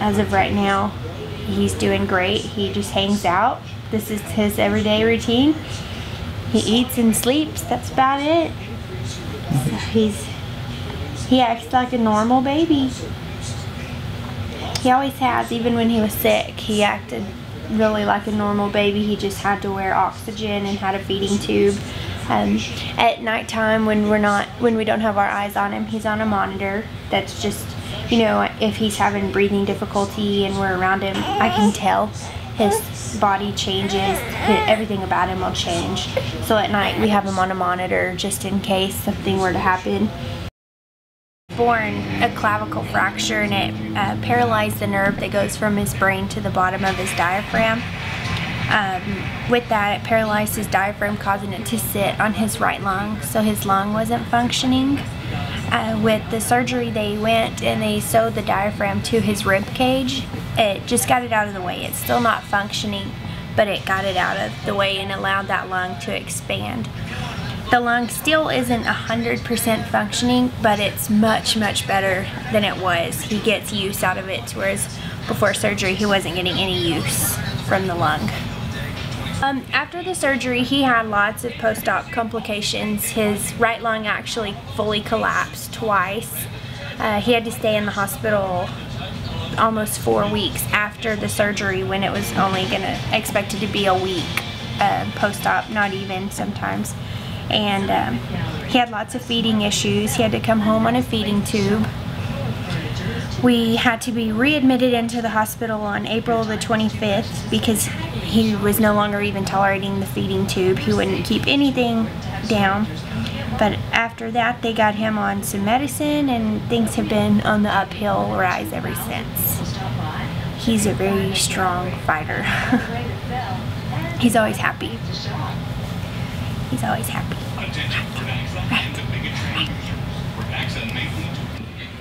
as of right now, he's doing great. He just hangs out. This is his everyday routine. He eats and sleeps. That's about it. So he's he acts like a normal baby. He always has, even when he was sick. He acted really like a normal baby. He just had to wear oxygen and had a feeding tube. Um, at nighttime, when we're not, when we don't have our eyes on him, he's on a monitor. That's just, you know, if he's having breathing difficulty and we're around him, I can tell his body changes. Everything about him will change. So at night, we have him on a monitor just in case something were to happen born a clavicle fracture and it uh, paralyzed the nerve that goes from his brain to the bottom of his diaphragm. Um, with that, it paralyzed his diaphragm, causing it to sit on his right lung, so his lung wasn't functioning. Uh, with the surgery, they went and they sewed the diaphragm to his rib cage. It just got it out of the way. It's still not functioning, but it got it out of the way and allowed that lung to expand. The lung still isn't 100% functioning, but it's much, much better than it was. He gets use out of it, whereas before surgery he wasn't getting any use from the lung. Um, after the surgery, he had lots of post-op complications. His right lung actually fully collapsed twice. Uh, he had to stay in the hospital almost four weeks after the surgery when it was only gonna expected to be a week uh, post-op, not even sometimes and um, he had lots of feeding issues. He had to come home on a feeding tube. We had to be readmitted into the hospital on April the 25th because he was no longer even tolerating the feeding tube. He wouldn't keep anything down. But after that, they got him on some medicine and things have been on the uphill rise ever since. He's a very strong fighter. He's always happy. He's always happy.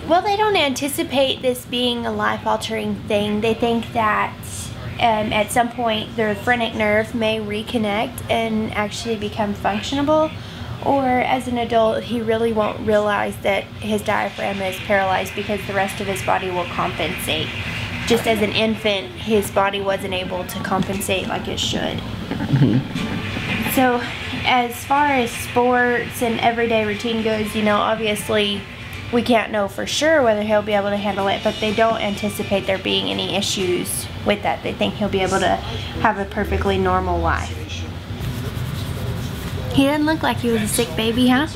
Well, they don't anticipate this being a life-altering thing. They think that um, at some point the phrenic nerve may reconnect and actually become functionable or as an adult he really won't realize that his diaphragm is paralyzed because the rest of his body will compensate. Just as an infant, his body wasn't able to compensate like it should. Mm -hmm. So as far as sports and everyday routine goes, you know, obviously we can't know for sure whether he'll be able to handle it, but they don't anticipate there being any issues with that. They think he'll be able to have a perfectly normal life. He didn't look like he was a sick baby, huh?